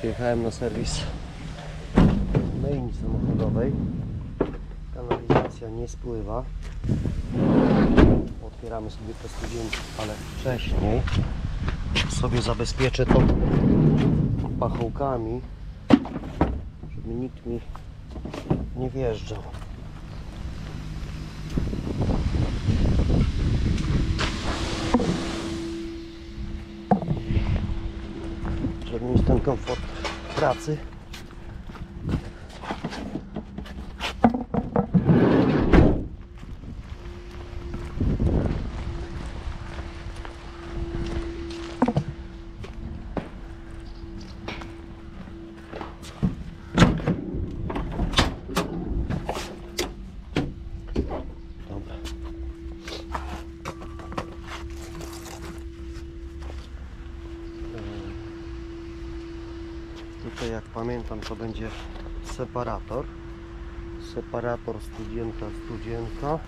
Przyjechałem na serwis myjni samochodowej. Kanalizacja nie spływa. Otwieramy sobie te studienki, ale wcześniej sobie zabezpieczę to pachołkami, żeby nikt mi nie wjeżdżał. Żeby mieć ten komfort pracy. Dobra. Tutaj jak pamiętam to będzie separator. Separator studienka, studienka.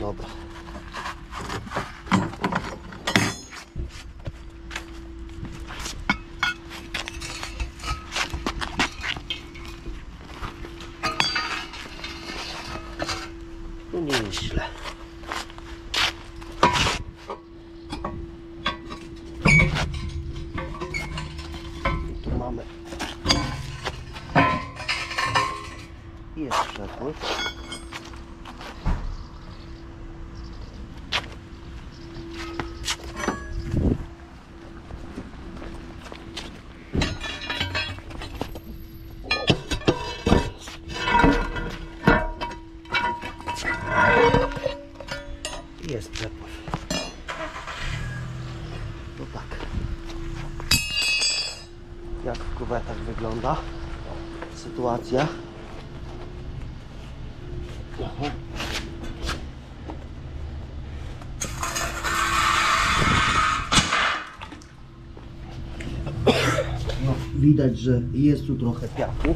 Dobra. Jak w kuwetach wygląda sytuacja? Aha. No, widać, że jest tu trochę piachu.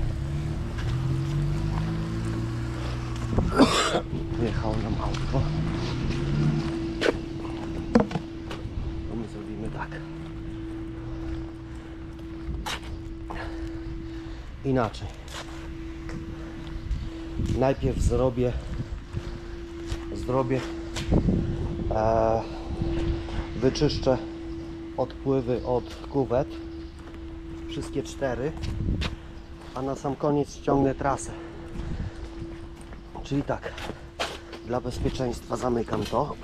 Jechało nam auto. To my zrobimy tak. Inaczej. Najpierw zrobię zrobię e, wyczyszczę odpływy od kuwet wszystkie cztery a na sam koniec ściągnę trasę czyli tak dla bezpieczeństwa zamykam to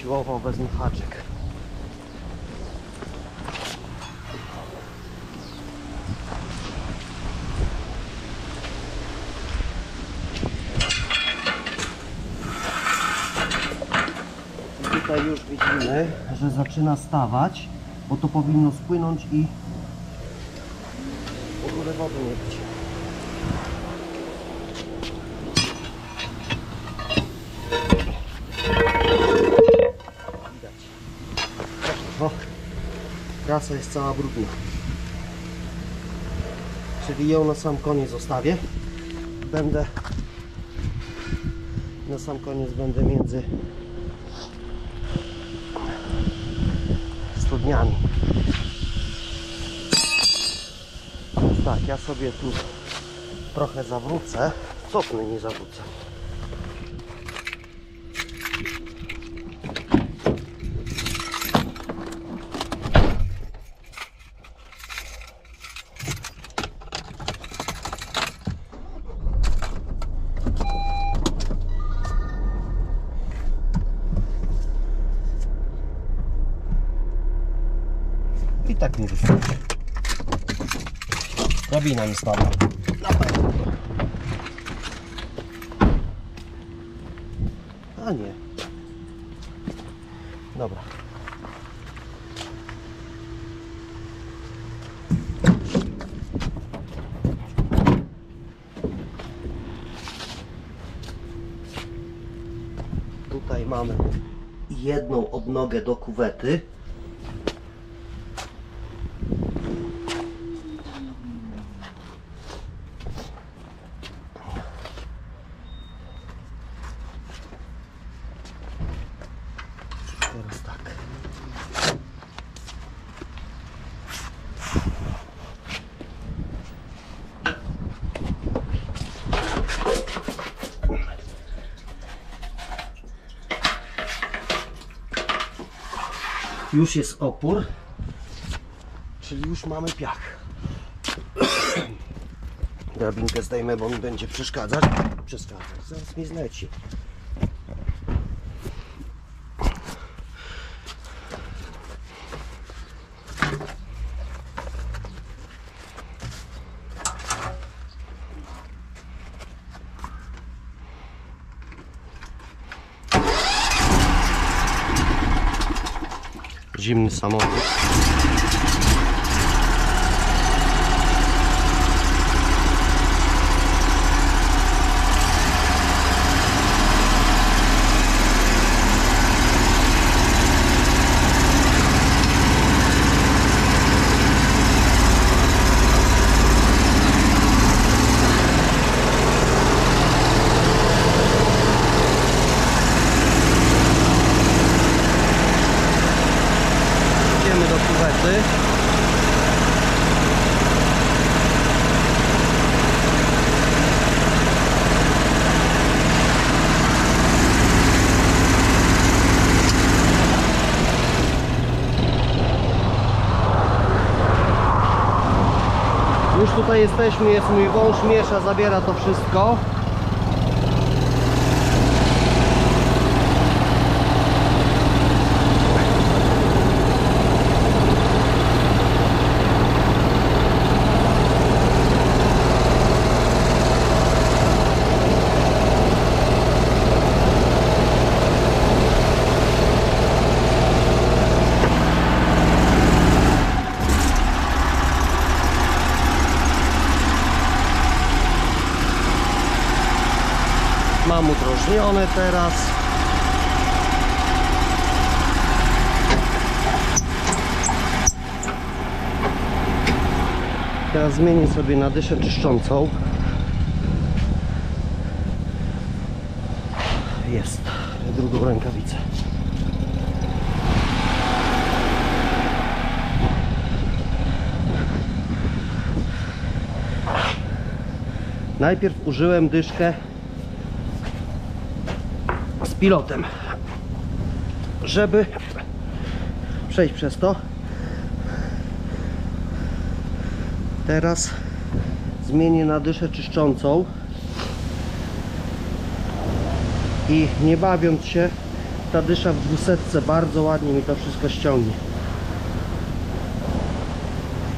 Siłował, wezmę haczyk. I tutaj już widzimy, że zaczyna stawać, bo to powinno spłynąć i w ogóle wody nie być. Widać. O, trasa jest cała brudna. Czyli ją na sam koniec zostawię. Będę na sam koniec będę między studniami. Tak, ja sobie tu trochę zawrócę. Cofnę, nie zawrócę. Drabina mi spadła. A nie. Dobra. Tutaj mamy jedną odnogę do kuwety. Teraz tak. Już jest opór, czyli już mamy piach. Drabinkę zdejmę, bo mi będzie przeszkadzać. Przeszkadzać, zaraz mi zleci. Zimny samochód. Idziemy do kuwety. Już tutaj jesteśmy, jest mój wąż, miesza, zabiera to wszystko. Mam udrożnione teraz. Teraz zmienię sobie na dyszę czyszczącą. Jest. Drugą rękawicę. Najpierw użyłem dyszkę pilotem, żeby przejść przez to. Teraz zmienię na dyszę czyszczącą i nie bawiąc się, ta dysza w dwusetce bardzo ładnie mi to wszystko ściągnie.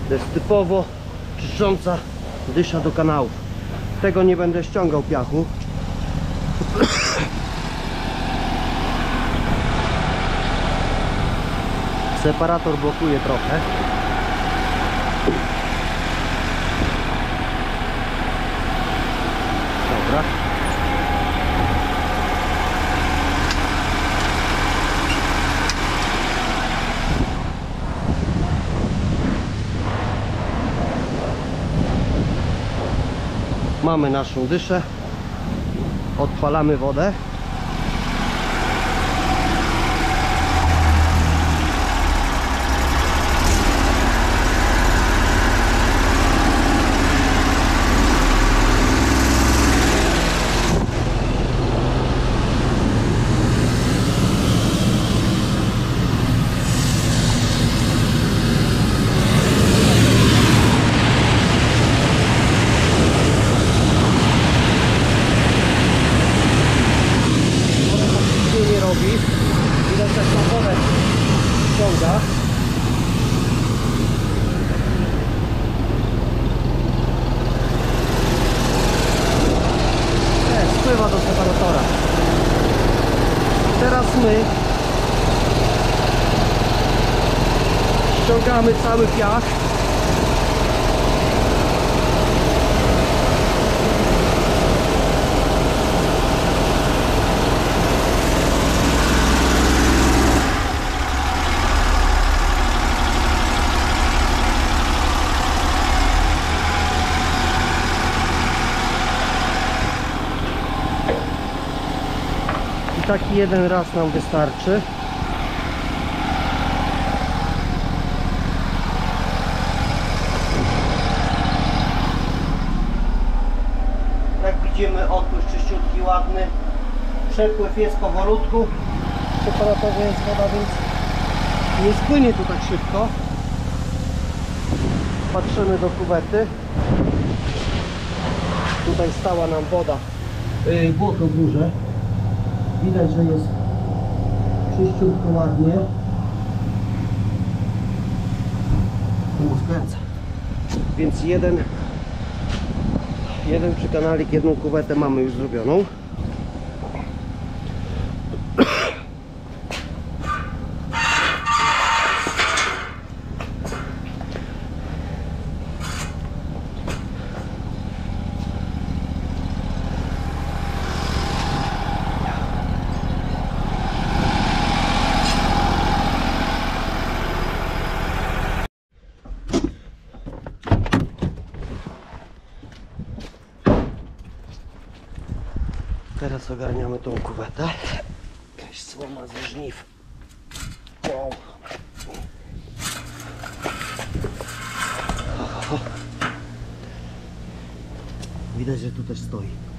To jest typowo czyszcząca dysza do kanałów. Tego nie będę ściągał piachu. Separator blokuje trochę. Dobra. Mamy naszą dyszę. Odpalamy wodę. Nic nie robi. Widać jak na wodę ściąga. Ściągamy cały piach. Taki jeden raz nam wystarczy. Jak widzimy odpływ czyściutki, ładny. Przepływ jest powolutku. Temperaturze jest woda, więc nie spłynie tu tak szybko. Patrzymy do kuwety. Tutaj stała nam woda. Yy, błoto w górze. Widać, że jest czyściutko ładnie. Skręca. Więc jeden jeden przykanalik, jedną kuwetę mamy już zrobioną. Widać, że tu też stoi.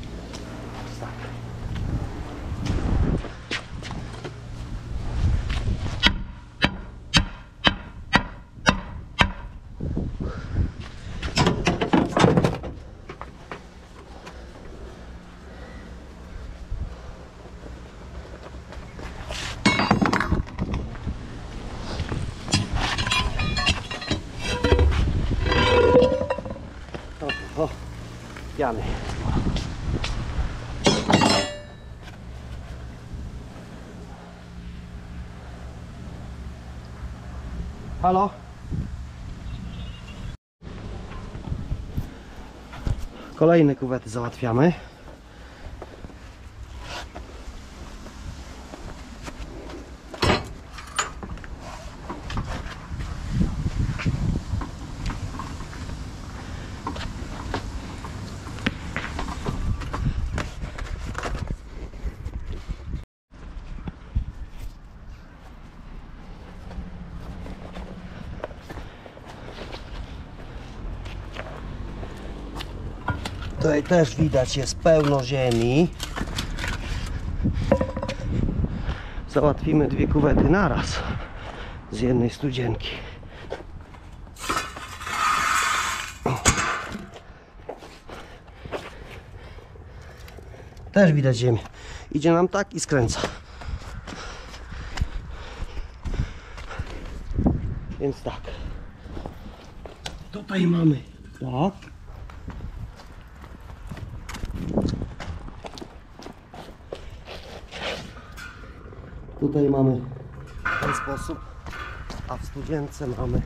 Kolejne kuwety załatwiamy. Tutaj też widać jest pełno ziemi. Załatwimy dwie kuwety naraz z jednej studzienki. Też widać ziemię. Idzie nam tak i skręca. Więc tak. Tutaj mamy tak. Tutaj mamy w ten sposób, a w studzience mamy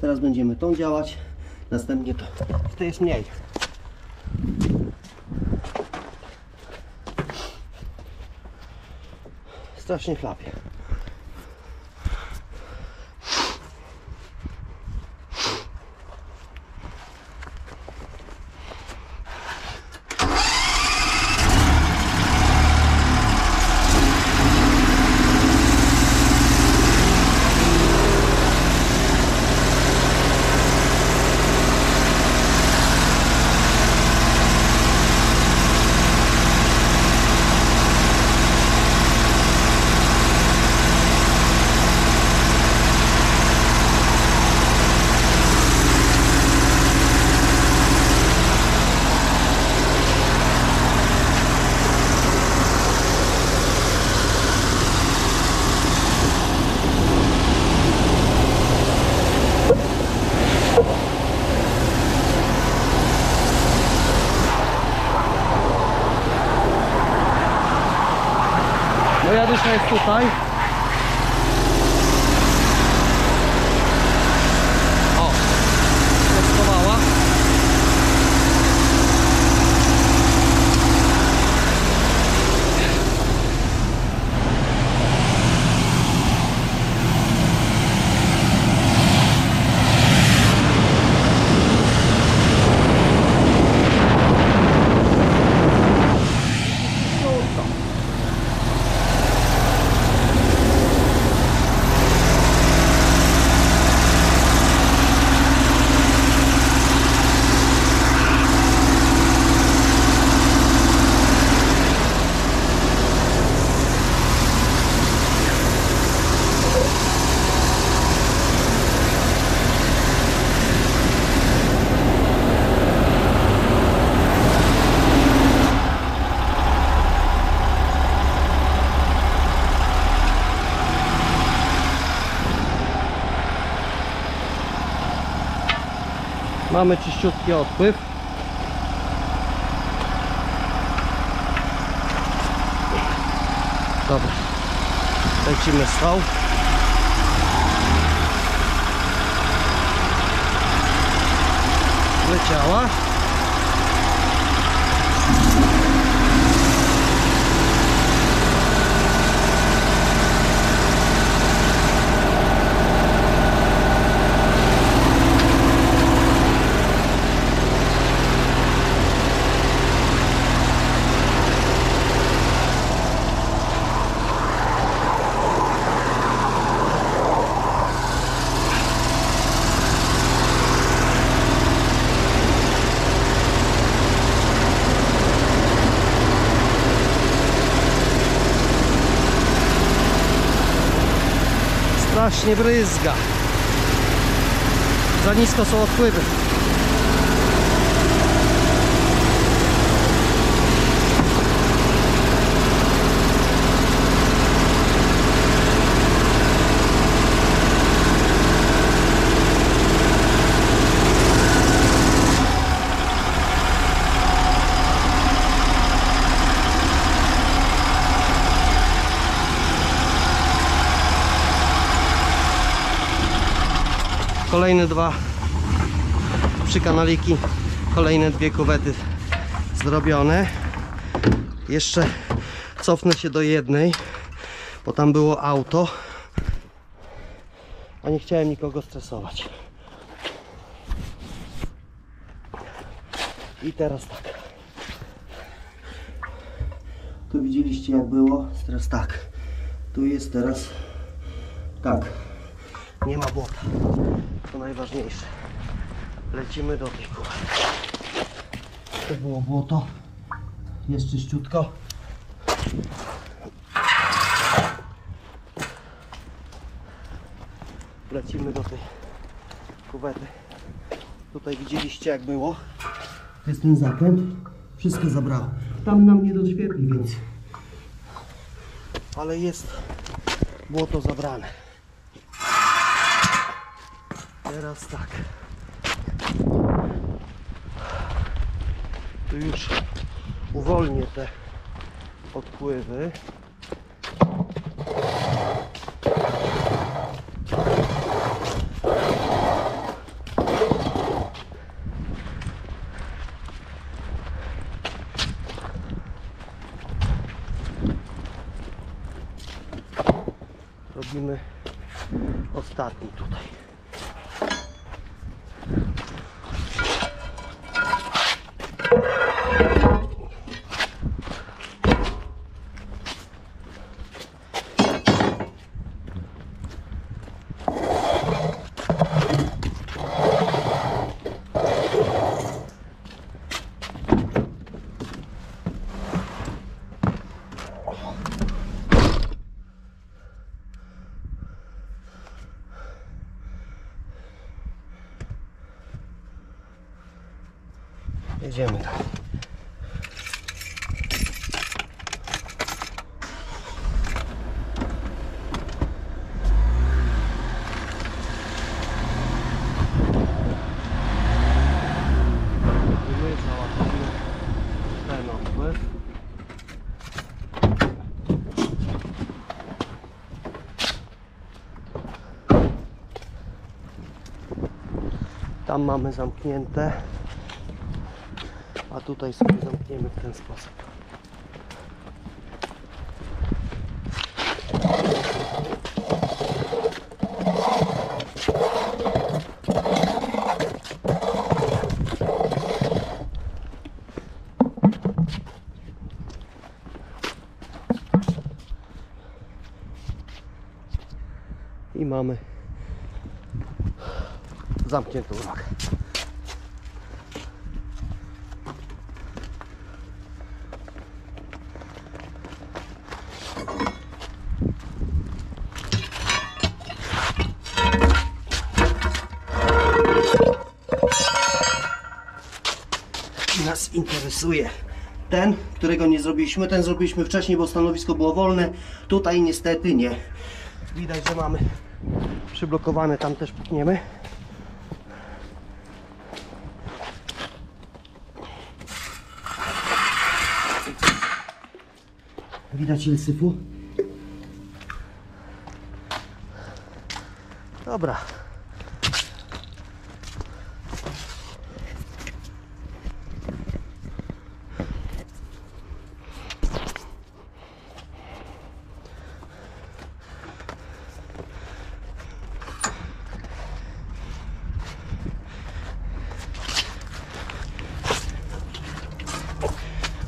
Teraz będziemy tą działać, następnie to. To jest mniej. Strasznie chlapie. Mamy czyściutki odpływ. Dobra. Lecimy tą. Leciała. Strasznie bryzga. Za nisko są odpływy. Kolejne dwa przykanaliki, kolejne dwie kuwety zrobione. Jeszcze cofnę się do jednej, bo tam było auto, a nie chciałem nikogo stresować. I teraz tak. Tu widzieliście jak było, teraz tak. Tu jest teraz tak. Nie ma błota. To najważniejsze. Lecimy do tej kury. To było błoto. Jest czyściutko. Lecimy do tej kuwety. Tutaj widzieliście jak było. To jest ten zakręt. Wszystko zabrało. Tam nam nie doświetli, więc. Ale jest błoto zabrane. Teraz tak. Tu już uwolnię te odpływy. jedziemy dalej. Tam mamy zamknięte a tutaj sobie zamkniemy w ten sposób. I mamy zamkniętą drogę. Interesuje ten, którego nie zrobiliśmy. Ten zrobiliśmy wcześniej, bo stanowisko było wolne. Tutaj niestety nie. Widać, że mamy przyblokowane, tam też pukniemy. Widać ile syfu? Dobra.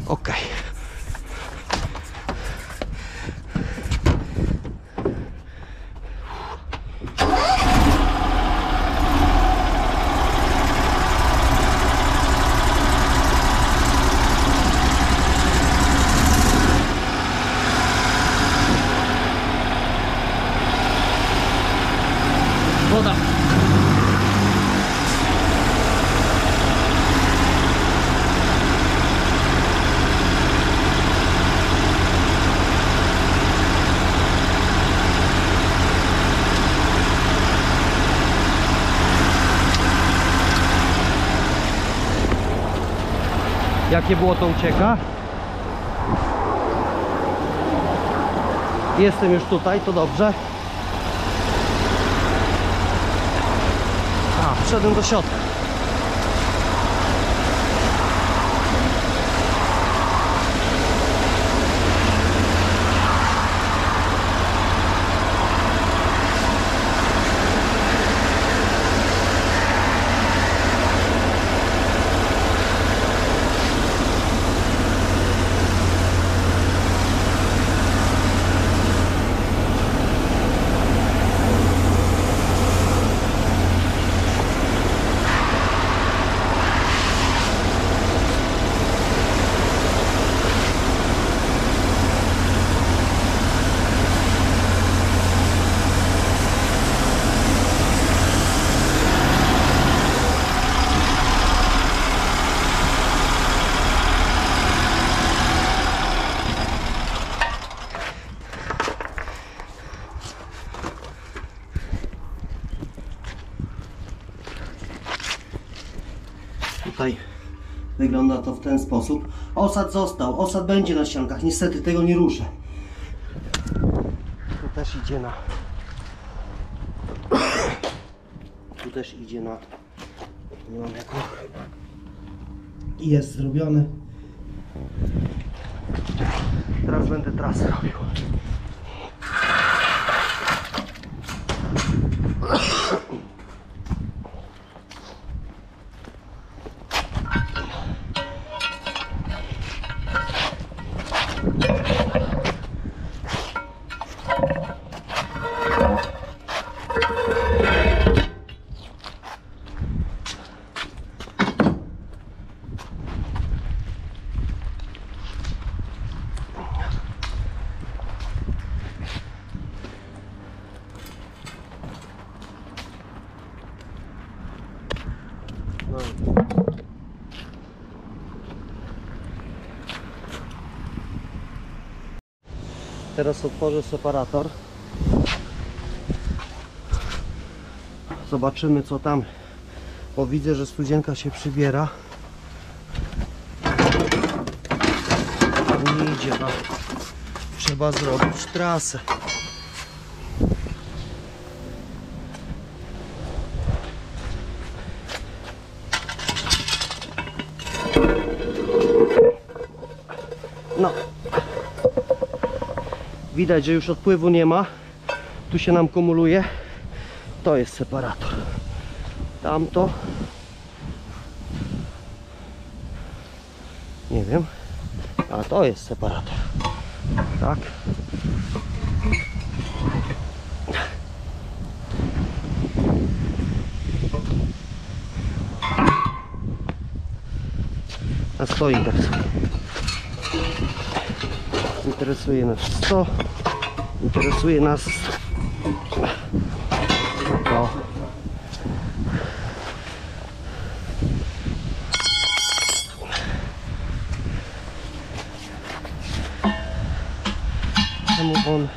Okej. Woda. Jakie było to ucieka? Jestem już tutaj, to dobrze. A, wszedłem do środka. Tutaj wygląda to w ten sposób. Osad został, osad będzie na ściankach. Niestety tego nie ruszę. Tu też idzie na. Tu też idzie na. Nie mam jako. I jest zrobione. Teraz będę trasę robił. Teraz otworzę separator. Zobaczymy co tam. Bo widzę, że studzienka się przybiera. Nie idzie, no. Trzeba zrobić trasę. Widać, że już odpływu nie ma. Tu się nam kumuluje. To jest separator. Tamto. Nie wiem. A to jest separator. Tak. A co interesuje? Interesuje nas to. Interesuje nas to. Czemu on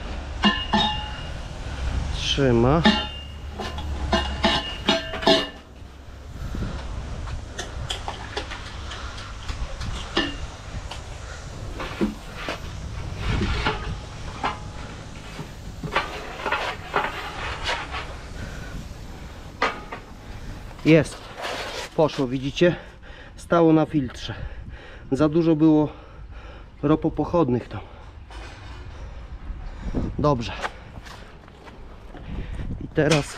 trzyma? Jest. Poszło, widzicie? Stało na filtrze. Za dużo było ropopochodnych tam. Dobrze. I teraz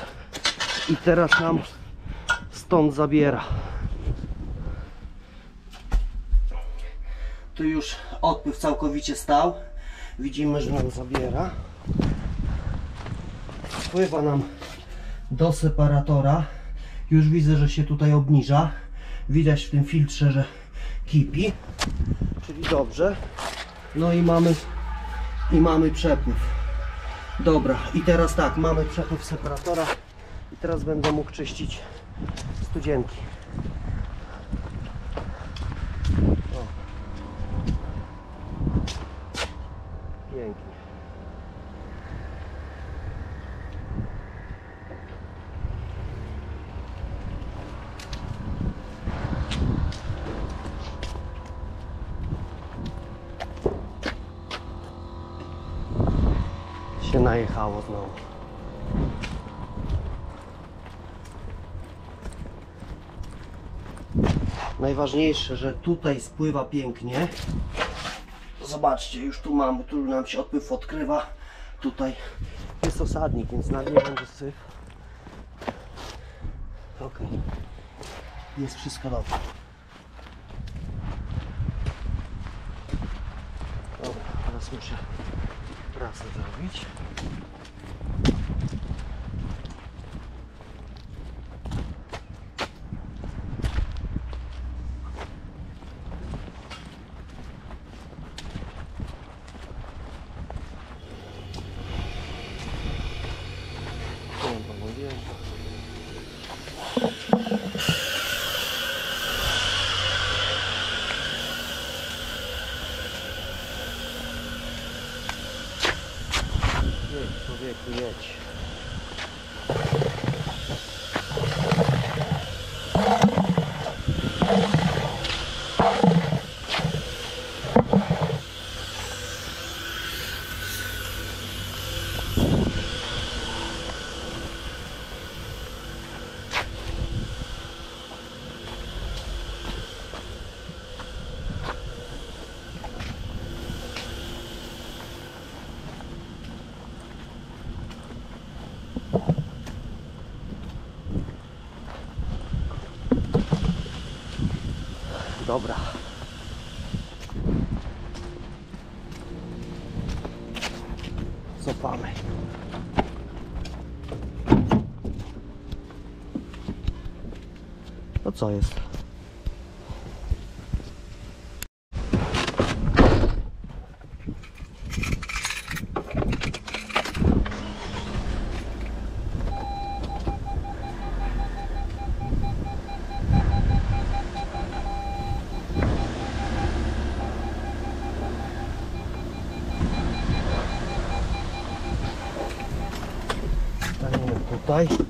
i teraz nam stąd zabiera. Tu już odpływ całkowicie stał. Widzimy, że nam zabiera. Wpływa nam do separatora. Już widzę, że się tutaj obniża. Widać w tym filtrze, że kipi. Czyli dobrze. No i mamy i mamy przepływ. Dobra, i teraz tak, mamy przepływ separatora i teraz będę mógł czyścić studzienki. O. Pięknie. Się najechało znowu. Najważniejsze, że tutaj spływa pięknie. Zobaczcie, już tu mamy, tu nam się odpływ odkrywa. Tutaj jest osadnik, więc na dnie będzie syf. Ok. Jest wszystko dobrze. Dobra, teraz muszę pracę zrobić. Co jest? Tutaj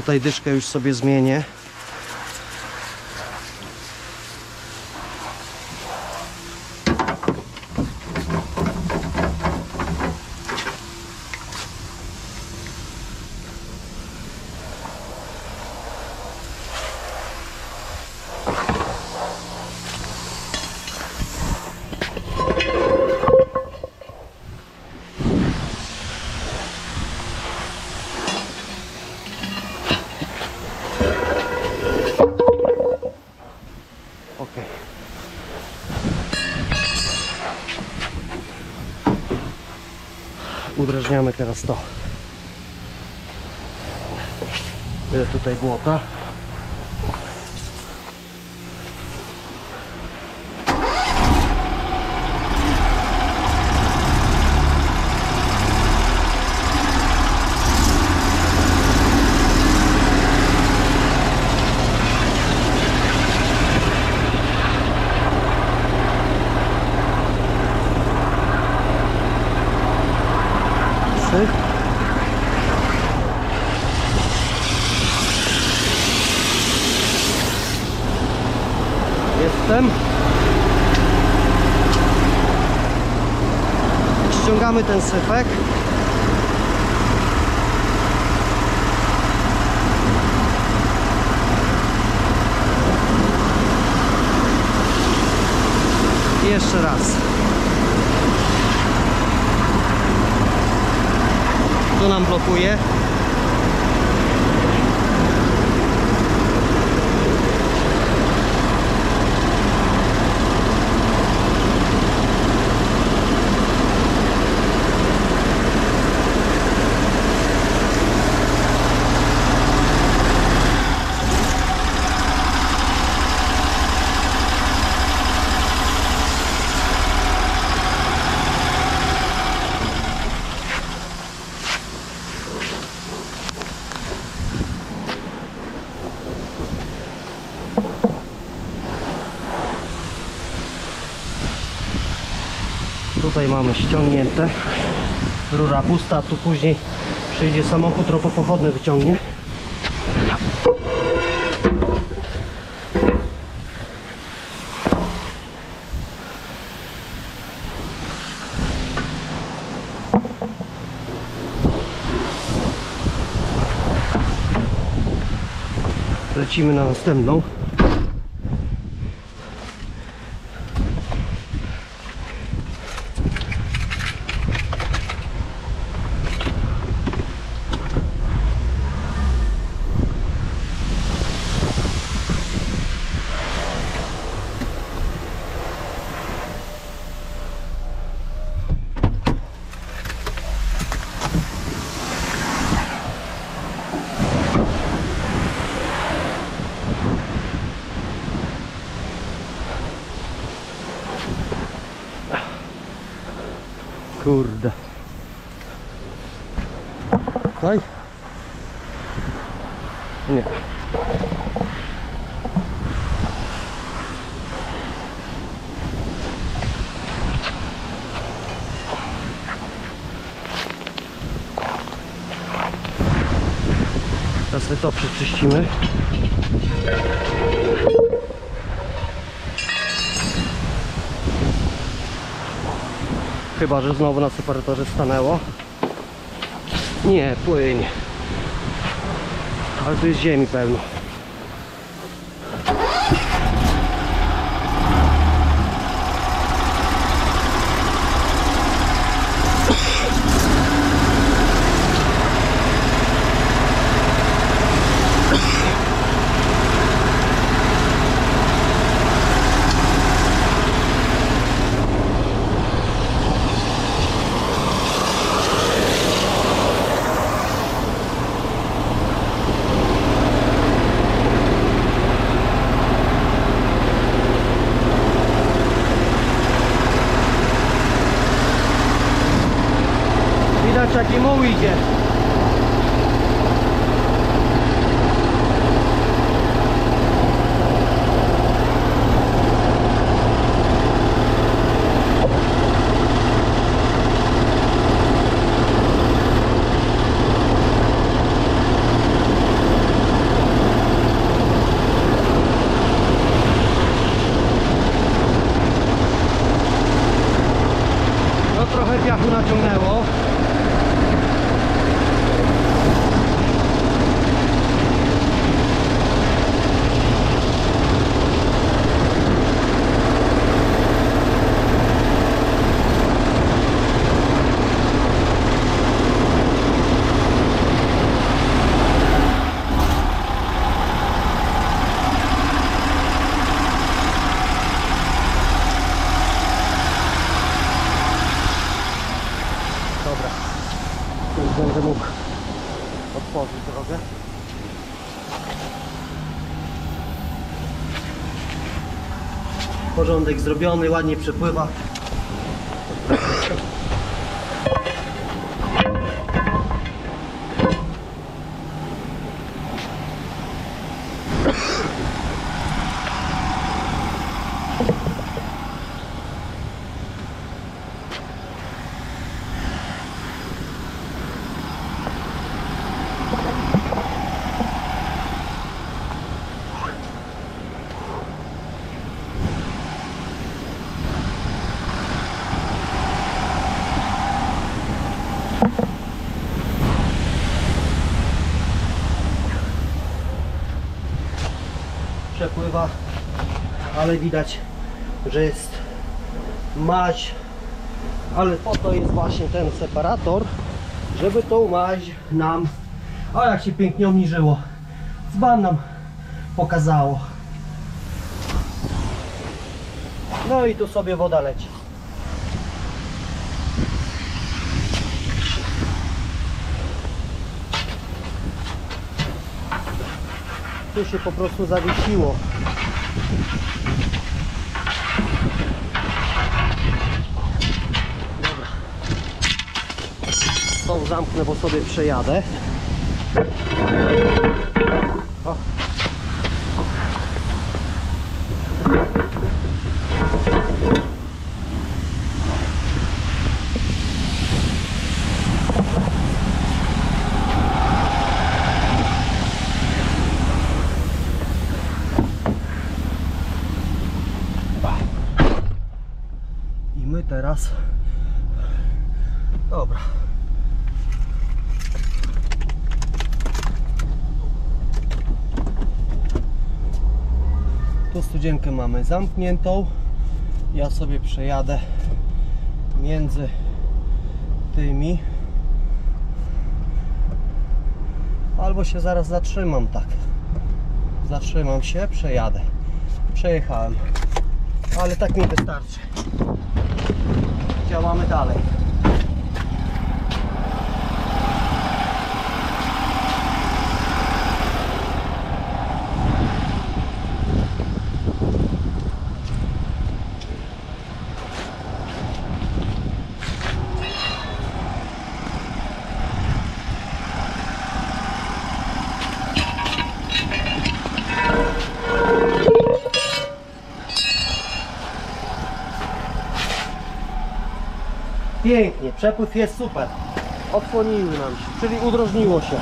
Tutaj dyszkę już sobie zmienię. Ok. Udrażniamy teraz to. Ile tutaj błota? Syf. Jestem. Ściągamy ten syfek. I jeszcze raz. Tu nam blokuje. Tutaj mamy ściągnięte. Rura pusta, tu później przyjdzie samochód ropopochodny wyciągnie. Lecimy na następną. Teraz to przeczyścimy. Chyba, że znowu na separatorze stanęło. Nie, płynie. Ale tu jest ziemi pełno. Widać jaki muł idzie. Będę mógł otworzyć drogę. Porządek zrobiony, ładnie przepływa, ale widać, że jest maź, ale po to jest właśnie ten separator, żeby tą maź nam, o jak się pięknie obniżyło, dzban nam pokazało. No i tu sobie woda leci. Tu się po prostu zawiesiło. Zamknę, bo sobie przejadę. O. I my teraz. Dobra. Tu studzienkę mamy zamkniętą. Ja sobie przejadę między tymi. Albo się zaraz zatrzymam tak. Zatrzymam się, przejadę. Przejechałem. Ale tak mi wystarczy działamy dalej. Pięknie, przepływ jest super. Odsłoniły nam się, czyli udrożniło się.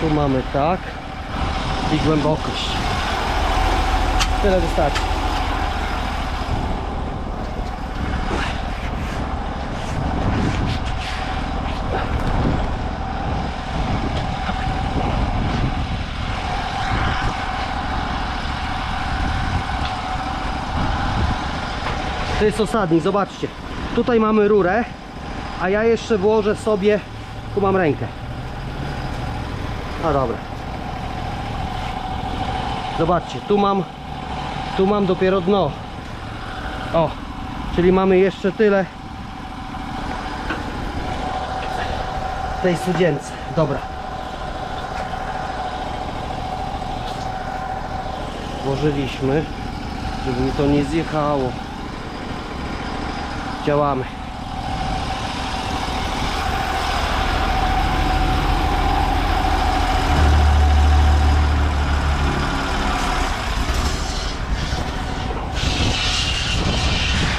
Tu mamy tak i głębokość. Tyle wystarczy. To jest osadnik, zobaczcie. Tutaj mamy rurę, a ja jeszcze włożę sobie, tu mam rękę. A dobra. Zobaczcie, tu mam, tu mam dopiero dno. O, czyli mamy jeszcze tyle tej studzience. Dobra. Włożyliśmy, żeby mi to nie zjechało. Działamy.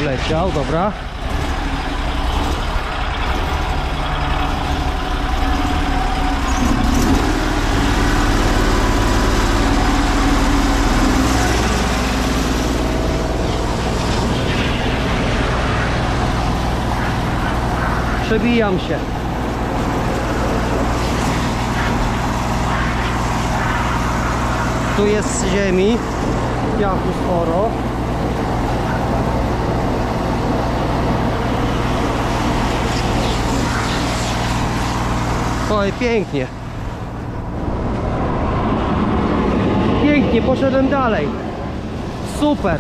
Leciał, dobra. Przebijam się. Tu jest ziemi. Piachu sporo. Oj, pięknie. Pięknie, poszedłem dalej. Super.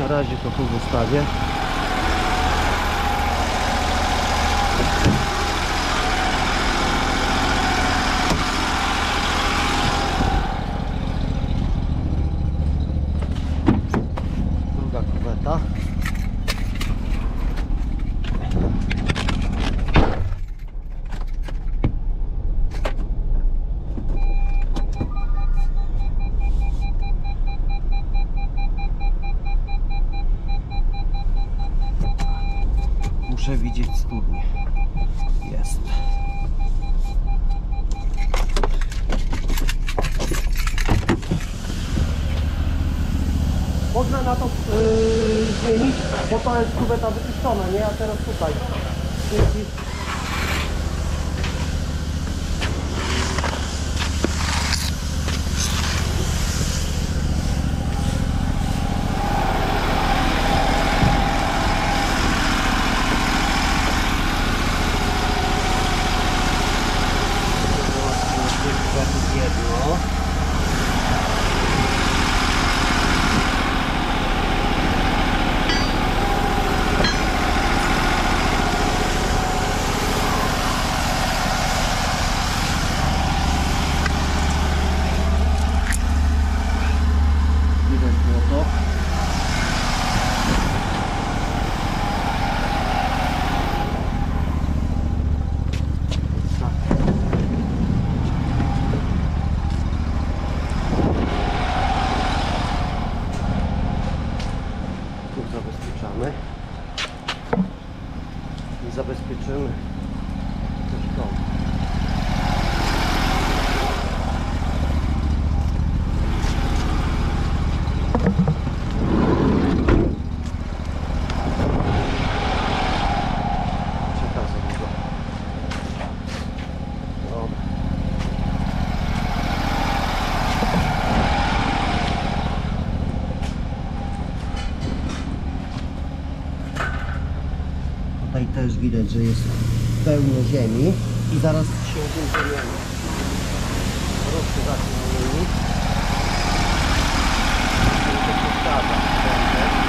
Na razie to tu zostawię. Druga kuweta. Muszę widzieć studnię. Jest. Można na to yy, zmienić, bo kubeta wyczyszczona, nie? A teraz tutaj. Dzięki. jedno. Widać było to. Tak. Tu zabezpieczamy. I zabezpieczymy też to. Przekazał mi go. Dobra. Tutaj też widać, że jest pełno ziemi i zaraz się wyziemiemy. Ruszcie zacznie przeszkadza.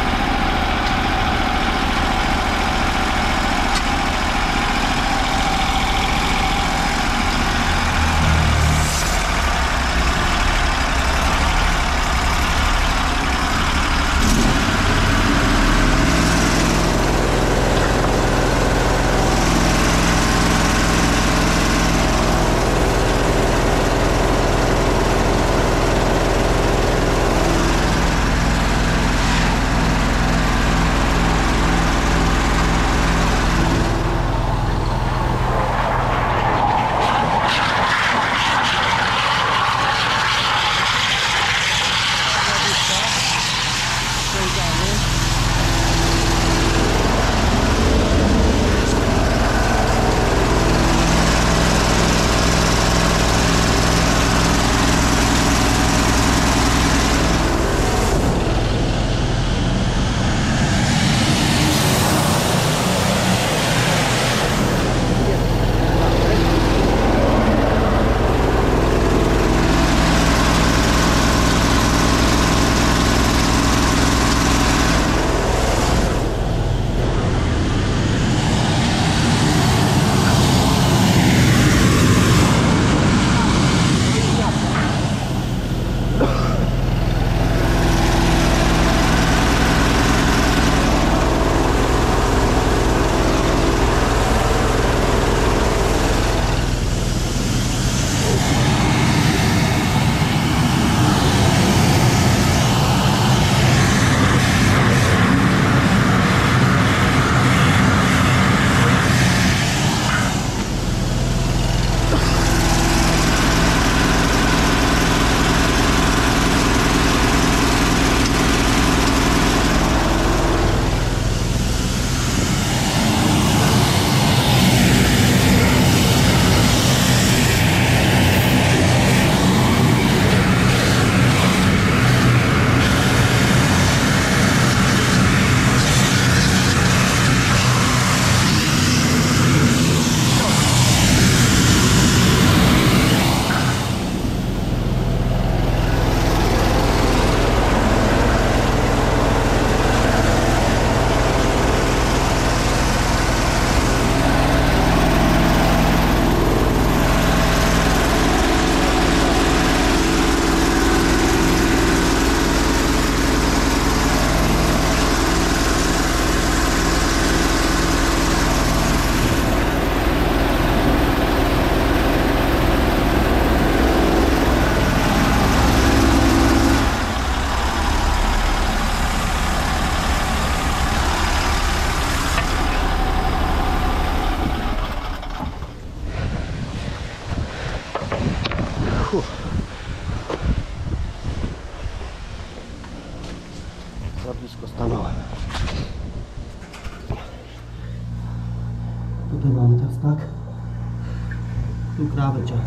Tu krawędziak.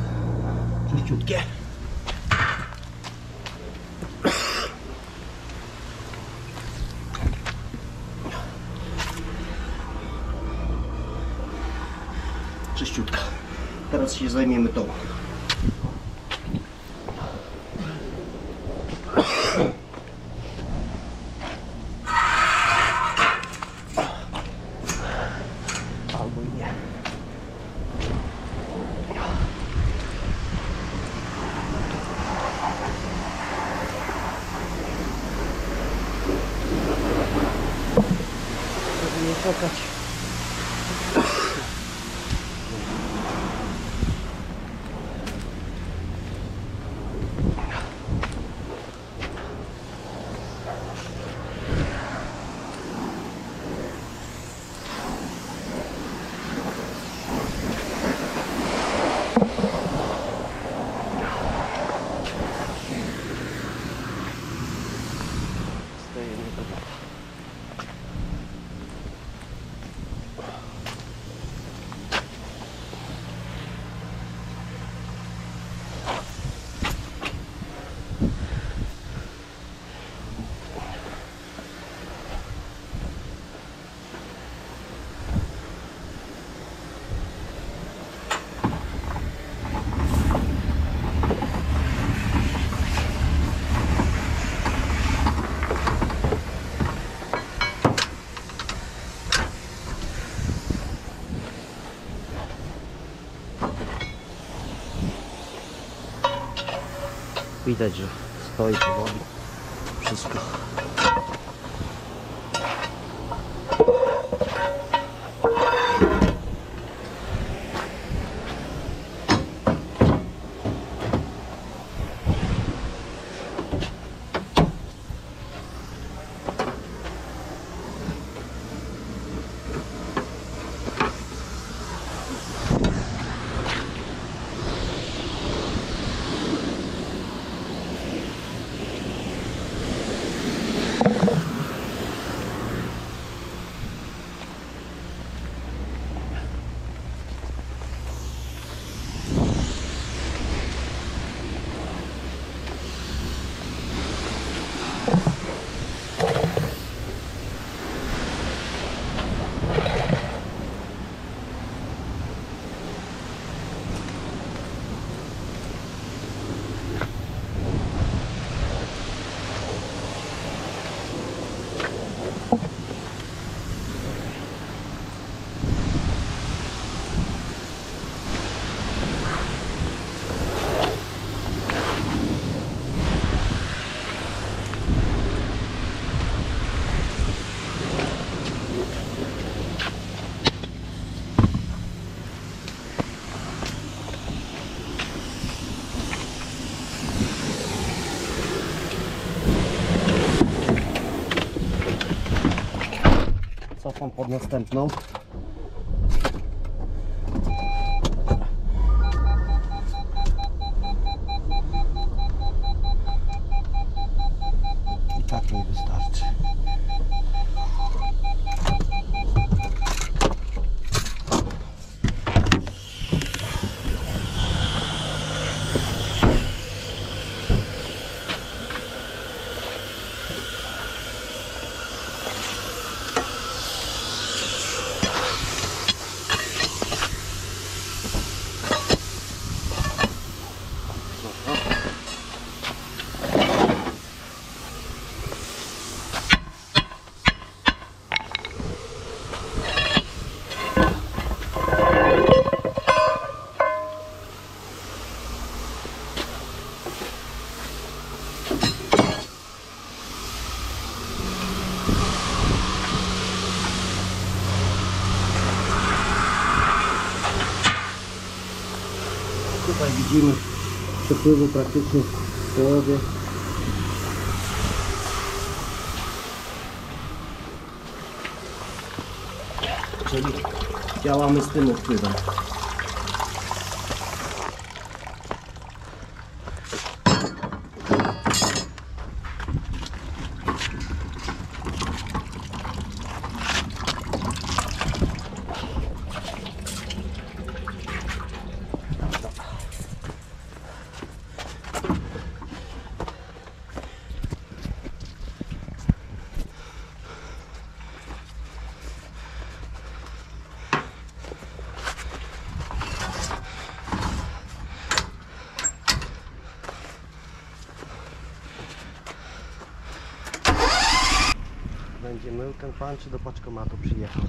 Czyściutkie. Czyściutka. Teraz się zajmiemy tą. Widać, że stoi powoli. Cofam pod następną. Tutaj widzimy przepływu praktycznie w połowie. Czyli działamy z tym odpływem. będzie mył ten pan, czy do paczkomatu przyjechał?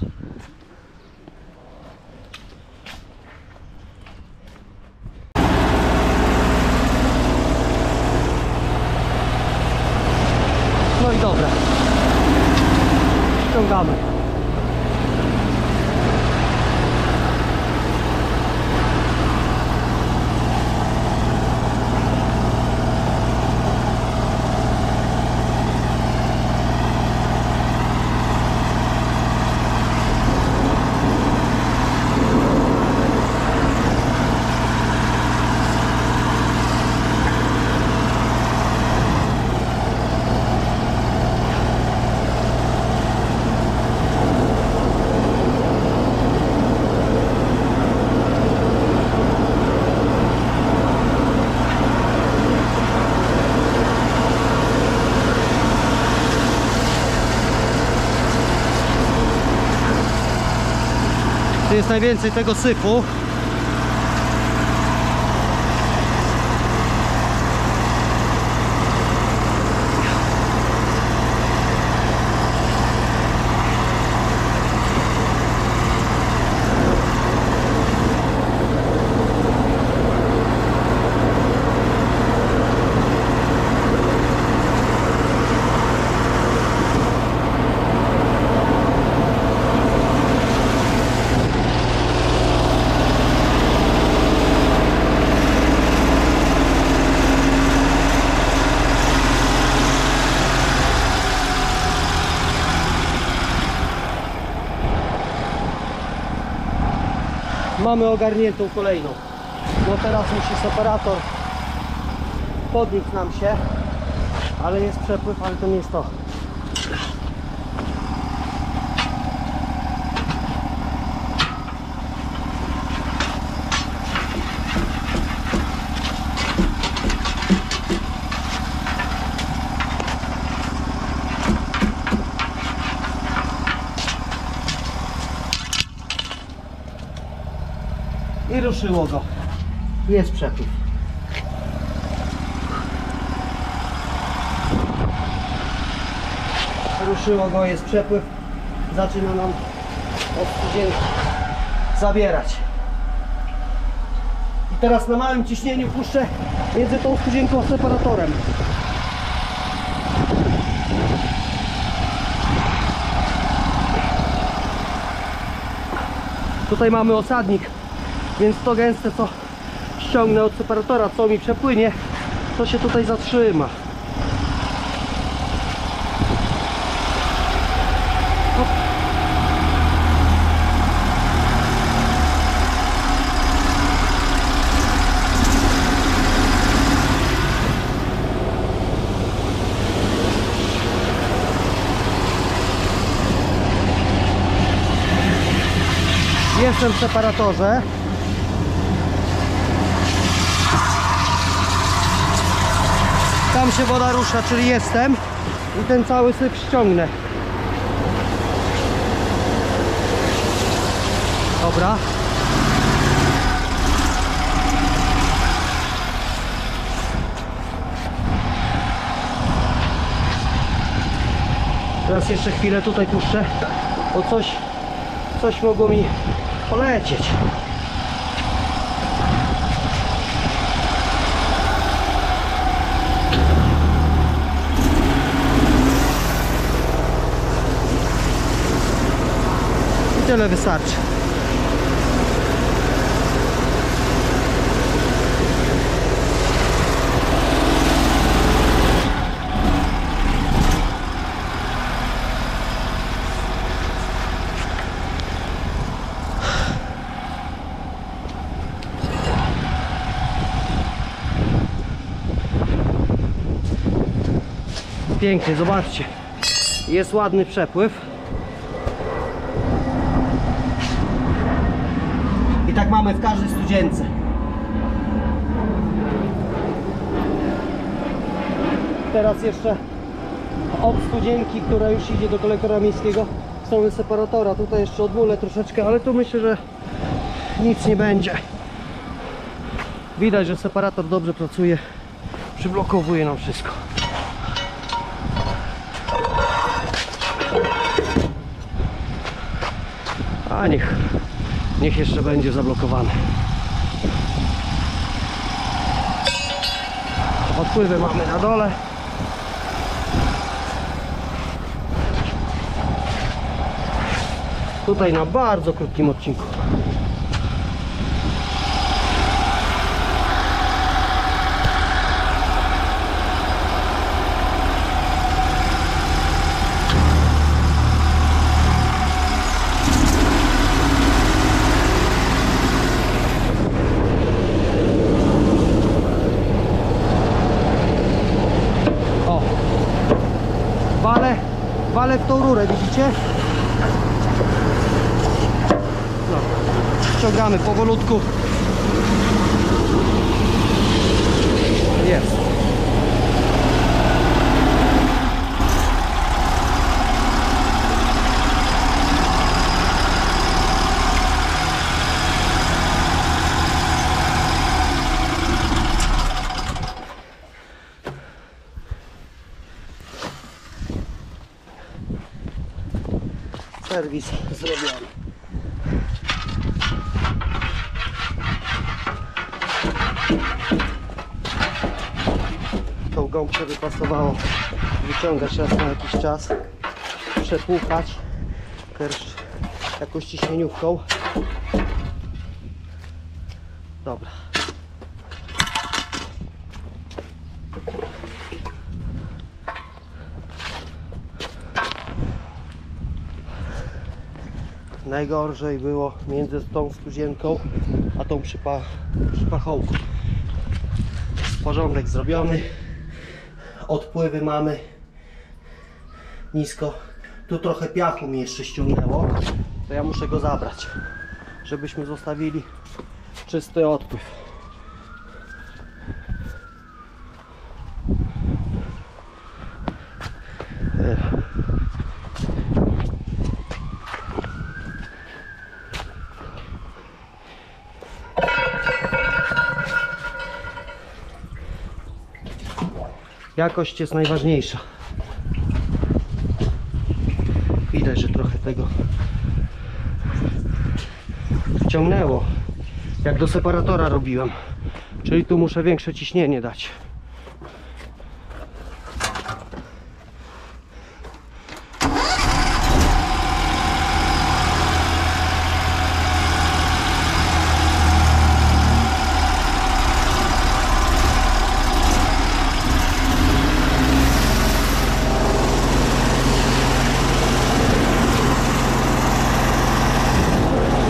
No i dobra. Ściągamy. Jest najwięcej tego syfu. Mamy ogarniętą kolejną. No teraz musi separator podnieść nam się, ale jest przepływ, ale to nie jest to. Ruszyło go. Jest przepływ. Ruszyło go, jest przepływ. Zaczyna nam od studzienki zabierać. I teraz na małym ciśnieniu puszczę między tą studzienką a separatorem. Tutaj mamy osadnik, więc to gęste co ściągnę od separatora, co mi przepłynie, to się tutaj zatrzyma. Jestem w separatorze. Tam się woda rusza, czyli jestem i ten cały syp ściągnę. Dobra. Teraz jeszcze chwilę tutaj puszczę, bo coś, coś mogło mi polecieć. Tyle wystarczy. Pięknie, zobaczcie. Jest ładny przepływ. I tak w każdej studzience. Teraz jeszcze od studzienki, która już idzie do kolektora miejskiego w stronę separatora. Tutaj jeszcze odmulę troszeczkę, ale tu myślę, że nic nie będzie. Widać, że separator dobrze pracuje. Przyblokowuje nam wszystko. A niech, niech jeszcze będzie zablokowany. Odpływy mamy na dole. Tutaj na bardzo krótkim odcinku. O! Wale, wale w tą rurę, widzicie? No. Ściągamy powolutku. Jest. Serwis zrobiony. Tą gąbkę wypasowało wyciągać raz na jakiś czas, przepłukać też jakąś ciśnieniówką. Dobra. Najgorzej było między tą studzienką a tą przypa, przypachołką. Porządek zrobiony. Odpływy mamy nisko. Tu trochę piachu mi jeszcze ściągnęło. To ja muszę go zabrać, żebyśmy zostawili czysty odpływ. Jakość jest najważniejsza. Widać, że trochę tego wciągnęło. Jak do separatora robiłem. Czyli tu muszę większe ciśnienie dać.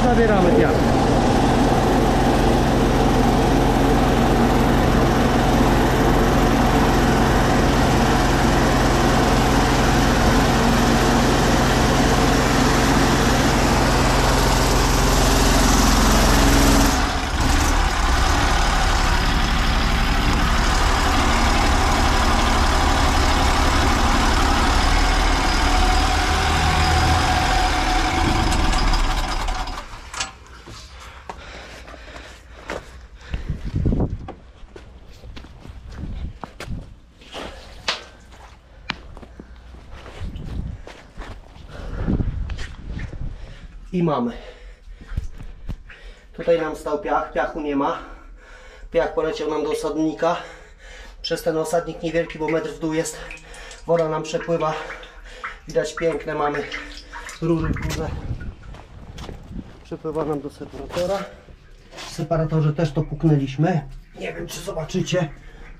Zabieramy piach. I mamy. Tutaj nam stał piach, piachu nie ma. Piach poleciał nam do osadnika. Przez ten osadnik niewielki, bo metr w dół jest. Woda nam przepływa. Widać piękne mamy rury w. Przepływa nam do separatora. W separatorze też to puknęliśmy. Nie wiem czy zobaczycie.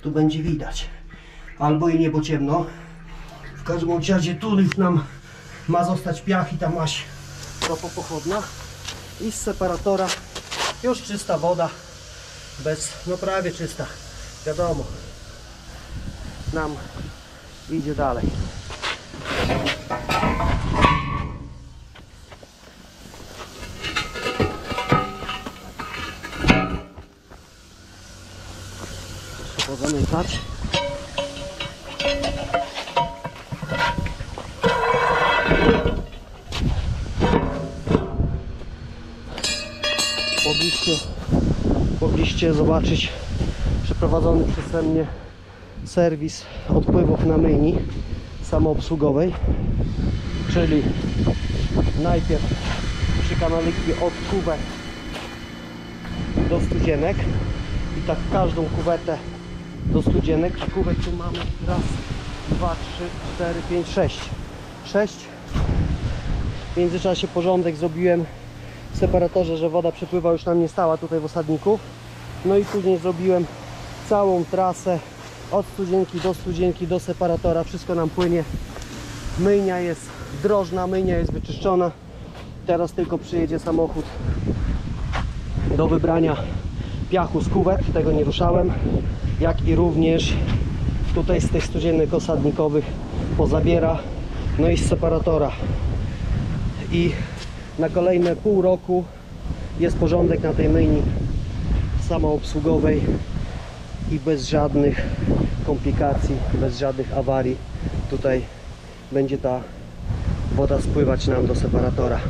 Tu będzie widać. Albo i niebo ciemno. W każdym razie tu już nam ma zostać piach i ta maś pochodna i z separatora już czysta woda bez, no prawie czysta. Wiadomo nam idzie dalej. Trzeba zamykać mogliście zobaczyć przeprowadzony przeze mnie serwis odpływów na myjni samoobsługowej czyli najpierw trzy kanaliki od kubek do studzienek i tak każdą kuwetę do studzienek, a kubek tu mamy raz, dwa, trzy, cztery, pięć, sześć. Sześć. W międzyczasie porządek zrobiłem w separatorze, że woda przepływa już nam nie stała tutaj w osadniku. No i później zrobiłem całą trasę od studzienki do studzienki do separatora. Wszystko nam płynie. Myjnia jest drożna, myjnia jest wyczyszczona. Teraz tylko przyjedzie samochód do wybrania piachu z kuwet, tego nie ruszałem, jak i również tutaj z tych studziennych osadnikowych pozabiera, no i z separatora. I na kolejne pół roku jest porządek na tej myjni samoobsługowej i bez żadnych komplikacji, bez żadnych awarii tutaj będzie ta woda spływać nam do separatora.